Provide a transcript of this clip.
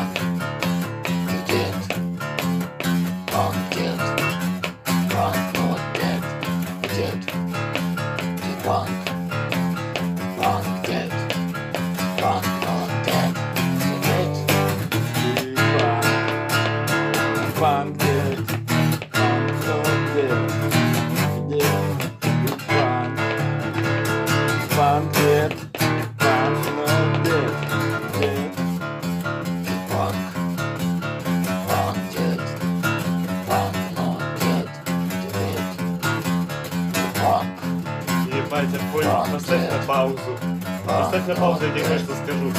Fuck. You did. Fuck did. Fuck Lord did. You did. You fuck. Fuck did. Fuck Lord did. You did. You fuck. Fuck Fuck did. Fuck Lord did. You did. You fuck. Fuck did. Fuck Ебать, я понял. Поставь на паузу. Поставь на паузу, я тебе кое-что скажу.